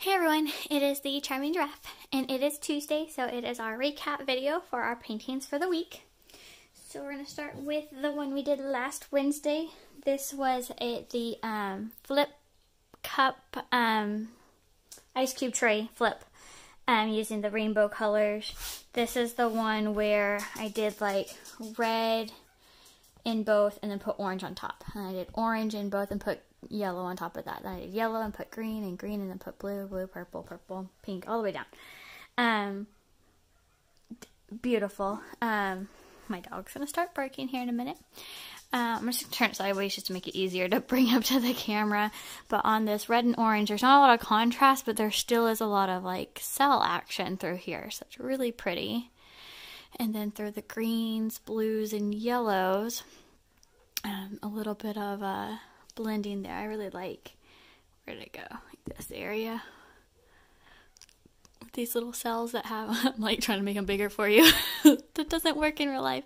Hey everyone, it is the Charming Giraffe, and it is Tuesday, so it is our recap video for our paintings for the week. So we're going to start with the one we did last Wednesday. This was a, the um, flip cup um, ice cube tray flip um, using the rainbow colors. This is the one where I did like red in both and then put orange on top. And I did orange in both and put yellow on top of that. Then I did yellow and put green and green and then put blue, blue, purple, purple, pink, all the way down. Um, beautiful. Um, my dog's gonna start barking here in a minute. Um, I'm just gonna turn it sideways just to make it easier to bring up to the camera. But on this red and orange, there's not a lot of contrast, but there still is a lot of like cell action through here. So it's really pretty. And then through the greens, blues, and yellows, um, a little bit of uh, blending there. I really like, where'd it go? This area. With these little cells that have, I'm like trying to make them bigger for you. that doesn't work in real life.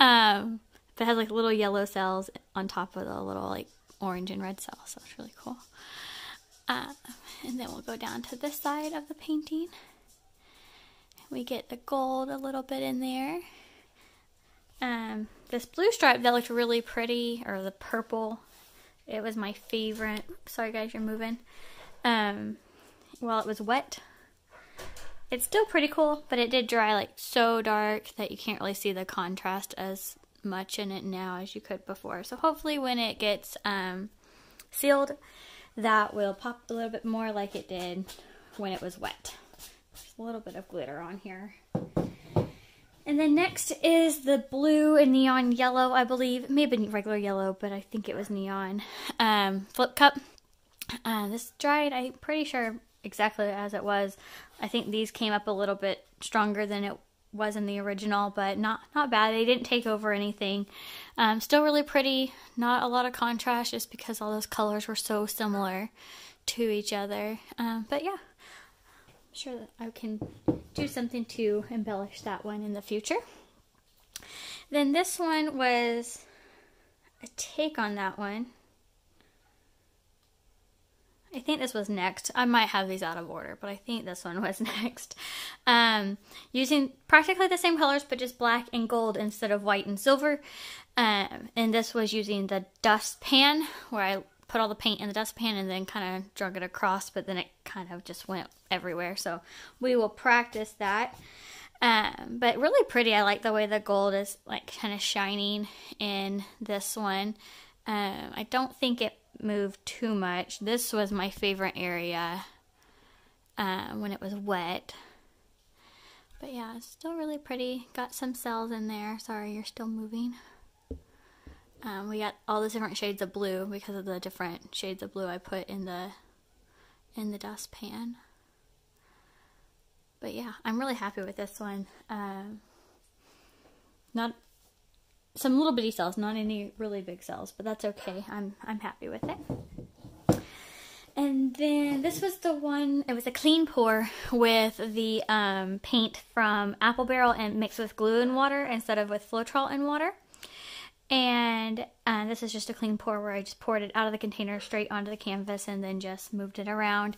Um, but it has like little yellow cells on top of the little like orange and red cells. So it's really cool. Uh, and then we'll go down to this side of the painting. We get the gold a little bit in there. Um, this blue stripe that looked really pretty, or the purple it was my favorite. Sorry guys, you're moving. Um, while it was wet. It's still pretty cool, but it did dry like so dark that you can't really see the contrast as much in it now as you could before. So hopefully when it gets um, sealed, that will pop a little bit more like it did when it was wet. There's a little bit of glitter on here. And then next is the blue and neon yellow, I believe. Maybe regular yellow, but I think it was neon. Um, flip cup. Uh, this dried, I'm pretty sure exactly as it was. I think these came up a little bit stronger than it was in the original, but not not bad. They didn't take over anything. Um, still really pretty. Not a lot of contrast, just because all those colors were so similar to each other. Um, but yeah, sure that I can do something to embellish that one in the future. Then this one was a take on that one. I think this was next. I might have these out of order, but I think this one was next. Um, using practically the same colors, but just black and gold instead of white and silver. Um, and this was using the dust pan, where I put all the paint in the dustpan and then kind of drug it across, but then it kind of just went everywhere. So we will practice that. Um, but really pretty. I like the way the gold is like kind of shining in this one. Um, I don't think it moved too much. This was my favorite area uh, when it was wet. But yeah, still really pretty. Got some cells in there. Sorry, you're still moving. Um, we got all the different shades of blue because of the different shades of blue I put in the in the dustpan. But yeah, I'm really happy with this one. Um, not some little bitty cells, not any really big cells, but that's okay. I'm I'm happy with it. And then this was the one, it was a clean pour with the um, paint from Apple Barrel and mixed with glue and water instead of with Floetrol and water. And uh, this is just a clean pour where I just poured it out of the container straight onto the canvas and then just moved it around.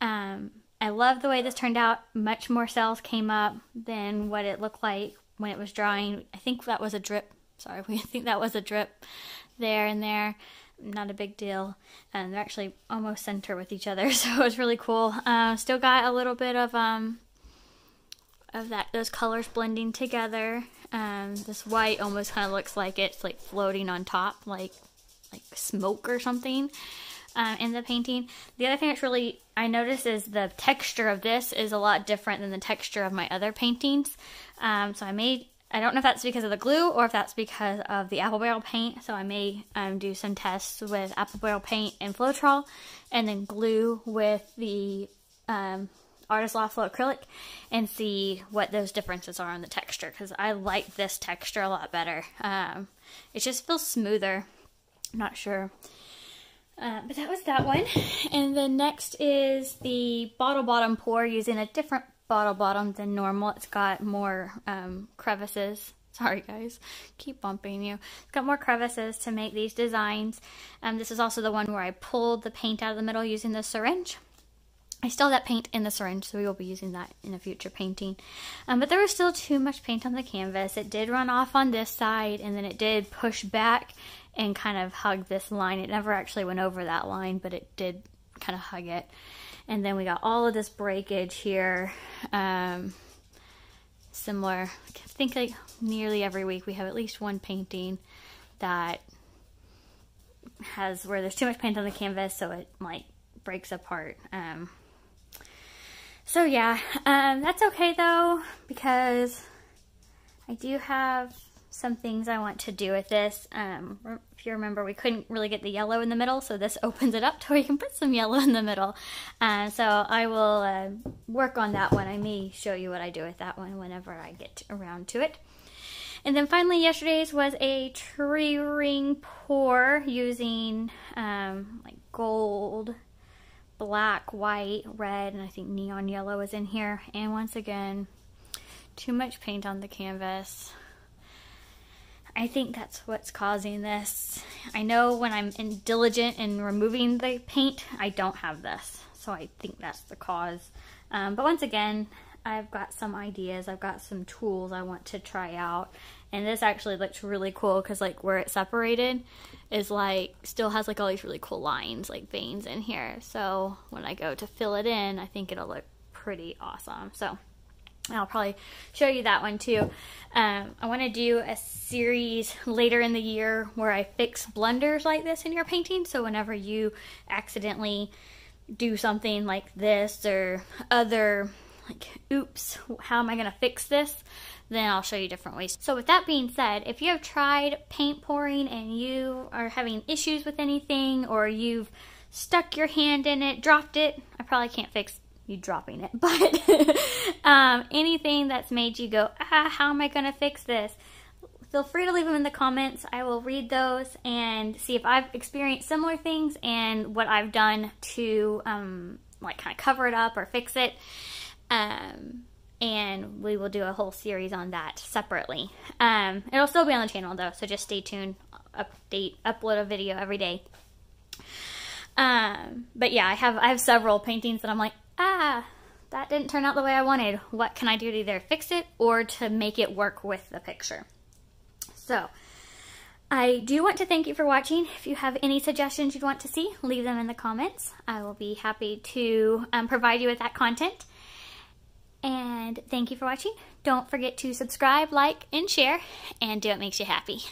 Um, I love the way this turned out. Much more cells came up than what it looked like when it was drying. I think that was a drip. Sorry, we think that was a drip there and there. Not a big deal. And they're actually almost center with each other, so it was really cool. Uh, still got a little bit of um of that those colors blending together. Um, this white almost kind of looks like it's like floating on top, like like smoke or something. Um, in the painting. The other thing that's really I noticed is the texture of this is a lot different than the texture of my other paintings. Um, so I made I don't know if that's because of the glue or if that's because of the apple barrel paint. So I may um, do some tests with apple barrel paint and Floetrol and then glue with the um, Artist Flow acrylic and see what those differences are on the texture because I like this texture a lot better. Um, it just feels smoother. I'm not sure. Uh, but that was that one. And then next is the bottle bottom pour using a different bottle bottom than normal. It's got more um, crevices. Sorry guys, keep bumping you. It's got more crevices to make these designs. Um, this is also the one where I pulled the paint out of the middle using the syringe. I still have that paint in the syringe, so we will be using that in a future painting. Um, but there was still too much paint on the canvas. It did run off on this side, and then it did push back and kind of hug this line. It never actually went over that line, but it did kind of hug it. And then we got all of this breakage here. Um, similar, I think like nearly every week we have at least one painting that has where there's too much paint on the canvas, so it like breaks apart. Um, so yeah, um, that's okay though, because I do have some things I want to do with this. Um, if you remember, we couldn't really get the yellow in the middle, so this opens it up to where you can put some yellow in the middle. Uh, so I will uh, work on that one. I may show you what I do with that one whenever I get around to it. And then finally, yesterday's was a tree ring pour using um, like gold black, white, red, and I think neon yellow is in here. And once again, too much paint on the canvas. I think that's what's causing this. I know when I'm in diligent in removing the paint, I don't have this. So I think that's the cause. Um, but once again, I've got some ideas. I've got some tools I want to try out. And this actually looks really cool because like where it's separated is like still has like all these really cool lines, like veins in here. So when I go to fill it in, I think it'll look pretty awesome. So I'll probably show you that one too. Um, I want to do a series later in the year where I fix blunders like this in your painting. So whenever you accidentally do something like this or other like, oops, how am I going to fix this? Then I'll show you different ways. So with that being said, if you have tried paint pouring and you are having issues with anything or you've stuck your hand in it, dropped it, I probably can't fix you dropping it, but um, anything that's made you go, ah, how am I going to fix this? Feel free to leave them in the comments. I will read those and see if I've experienced similar things and what I've done to um, like kind of cover it up or fix it. Um, and we will do a whole series on that separately. Um, it'll still be on the channel though, so just stay tuned. Update, upload a video every day. Um, but yeah, I have I have several paintings that I'm like, ah, that didn't turn out the way I wanted. What can I do to either fix it or to make it work with the picture? So, I do want to thank you for watching. If you have any suggestions you'd want to see, leave them in the comments. I will be happy to um, provide you with that content. And thank you for watching. Don't forget to subscribe, like, and share, and do what makes you happy.